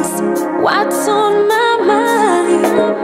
What's on my mind?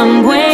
I'm waiting.